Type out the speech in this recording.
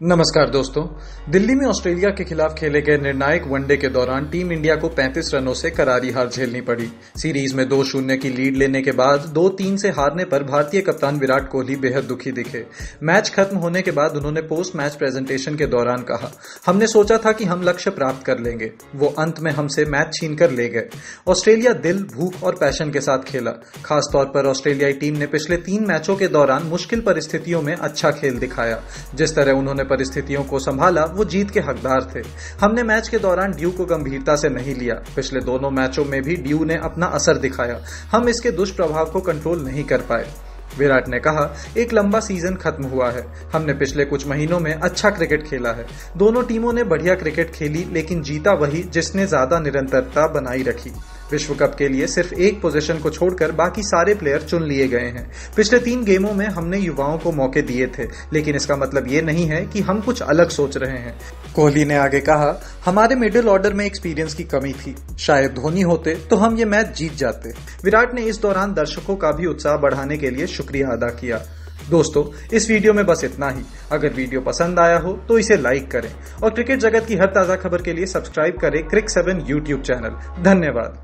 नमस्कार दोस्तों। दिल्ली में ऑस्ट्रेलिया के खिलाफ खेले गए निर्णायक वनडे के दौरान टीम इंडिया को 35 रनों से करारी हार झेलनी पड़ी। सीरीज़ में दो शून्य की लीड लेने के बाद दो तीन से हारने पर भारतीय कप्तान विराट कोहली बेहद दुखी दिखे। मैच खत्म होने के बाद उन्होंने पोस्ट मैच प्रेजेंटेशन के दौरान कहा, हमने सोचा था कि हम लक्ष्य प्राप्त कर लेंगे। वो अंत में हमसे मैच छीन कर ले गए। ऑस्ट्रेलिया दिल, भूख और पैशन के साथ खेला। खासतौर पर ऑस्ट्रेलियाई टीम ने पिछले तीन मैचों के दौरान मुश्किल परिस्थितियों में अच्छा खेल दिखाया, जिस तरह उन्होंने परिस्थितियों को संभाला, वो जीत के हकदार थे। हमने मैच के दौरान ड्यू को गंभीरता से नहीं लिया। पिछले दोनों मैचों में भी ड्यू ने अपना असर दिखाया। हम इसके दुष्प्रभाव को कंट्रोल नहीं कर पाए। विराट ने कहा, एक लंबा सीज़न खत्म हुआ है। हमने पिछले कुछ महीनों में अच्छा क्रिकेट खेला है। दोनों टीमों ने बढ़िया क्रिकेट खेली, लेकिन जीता वही जिसने ज़्यादा निरंतरता बनाई रखी। विश्व कप के लिए सिर्फ़ एक पोजीशन को छोड़कर बाकी सारे प्लेयर चुन लिए गए हैं। पिछले तीन गेमों में हमने युवाओं को मौके दिए थे, लेकिन इसका मतलब ये नहीं है कि हम कुछ अलग सोच रहे हैं। कोहली ने आगे कहा, हमारे मिडिल ऑर्डर में एक्सपीरियंस की कमी थी। शायद धोनी होते तो हम ये मैच जीत जाते। विराट ने इस दौरान दर्शकों का भी उत्साह बढ़ाने के लिए शुक्रिया अदा किया। दोस्तों, इस वीडियो में बस इतना ही। अगर वीडियो पसंद आया हो तो इसे लाइक करें और क्रिकेट जगत की हर ताज़ा खबर के लिए सब्सक्राइब करें क्रिक सेवन यूट्यूब चैनल। धन्यवाद।